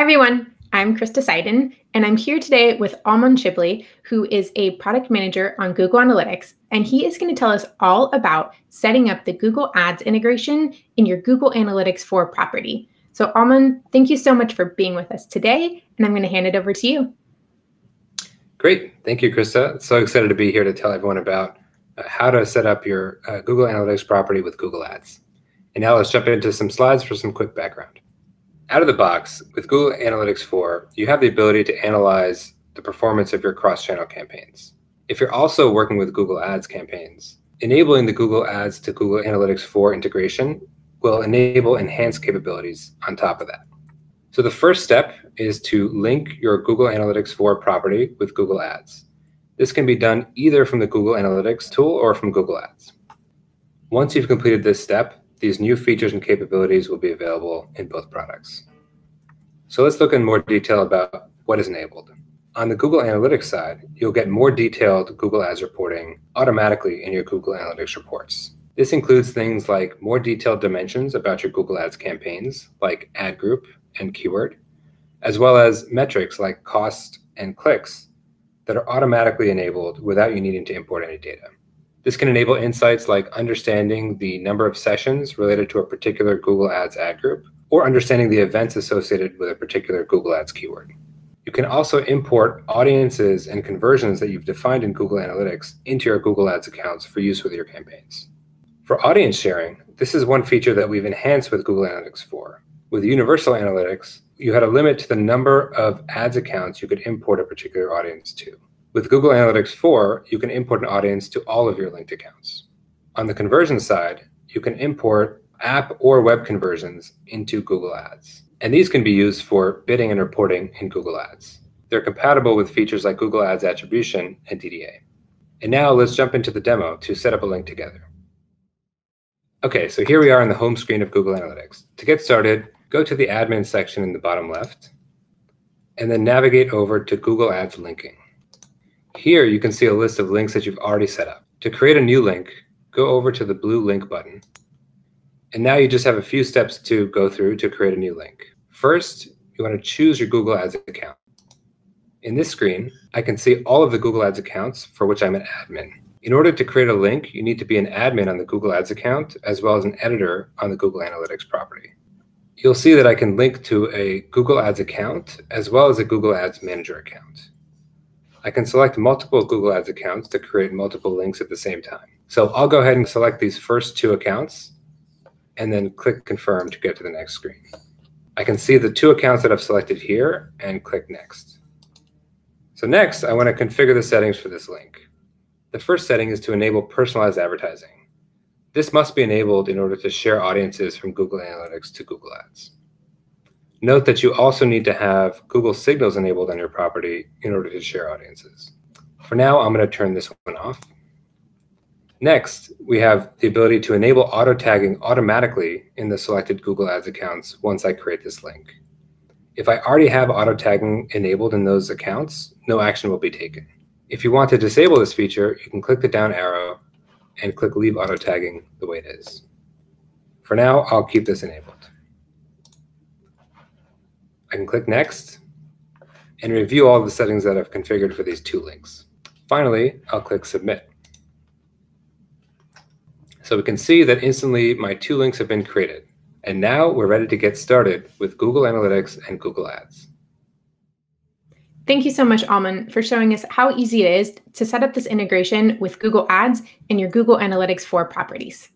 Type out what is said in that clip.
everyone. I'm Krista Seiden, and I'm here today with Almon Shibley, who is a product manager on Google Analytics, and he is going to tell us all about setting up the Google Ads integration in your Google Analytics 4 property. So, Almon, thank you so much for being with us today, and I'm going to hand it over to you. Great. Thank you, Krista. So excited to be here to tell everyone about uh, how to set up your uh, Google Analytics property with Google Ads. And now let's jump into some slides for some quick background. Out of the box, with Google Analytics 4, you have the ability to analyze the performance of your cross-channel campaigns. If you're also working with Google Ads campaigns, enabling the Google Ads to Google Analytics 4 integration will enable enhanced capabilities on top of that. So the first step is to link your Google Analytics 4 property with Google Ads. This can be done either from the Google Analytics tool or from Google Ads. Once you've completed this step, these new features and capabilities will be available in both products. So let's look in more detail about what is enabled. On the Google Analytics side, you'll get more detailed Google Ads reporting automatically in your Google Analytics reports. This includes things like more detailed dimensions about your Google Ads campaigns, like ad group and keyword, as well as metrics like cost and clicks that are automatically enabled without you needing to import any data. This can enable insights like understanding the number of sessions related to a particular Google Ads ad group or understanding the events associated with a particular Google Ads keyword. You can also import audiences and conversions that you've defined in Google Analytics into your Google Ads accounts for use with your campaigns. For audience sharing, this is one feature that we've enhanced with Google Analytics 4. With Universal Analytics, you had a limit to the number of ads accounts you could import a particular audience to. With Google Analytics 4, you can import an audience to all of your linked accounts. On the conversion side, you can import app or web conversions into Google Ads. And these can be used for bidding and reporting in Google Ads. They're compatible with features like Google Ads attribution and DDA. And now let's jump into the demo to set up a link together. Okay, so here we are on the home screen of Google Analytics. To get started, go to the admin section in the bottom left, and then navigate over to Google Ads linking. Here you can see a list of links that you've already set up. To create a new link, go over to the blue link button. And now you just have a few steps to go through to create a new link. First, you want to choose your Google Ads account. In this screen, I can see all of the Google Ads accounts for which I'm an admin. In order to create a link, you need to be an admin on the Google Ads account as well as an editor on the Google Analytics property you'll see that I can link to a Google Ads account as well as a Google Ads Manager account. I can select multiple Google Ads accounts to create multiple links at the same time. So I'll go ahead and select these first two accounts and then click confirm to get to the next screen. I can see the two accounts that I've selected here and click next. So next, I want to configure the settings for this link. The first setting is to enable personalized advertising. This must be enabled in order to share audiences from Google Analytics to Google Ads. Note that you also need to have Google Signals enabled on your property in order to share audiences. For now, I'm going to turn this one off. Next, we have the ability to enable auto tagging automatically in the selected Google Ads accounts once I create this link. If I already have auto tagging enabled in those accounts, no action will be taken. If you want to disable this feature, you can click the down arrow and click leave auto tagging the way it is. For now, I'll keep this enabled. I can click next and review all the settings that I've configured for these two links. Finally, I'll click submit. So we can see that instantly my two links have been created. And now we're ready to get started with Google Analytics and Google Ads. Thank you so much, Almon, for showing us how easy it is to set up this integration with Google Ads and your Google Analytics 4 properties.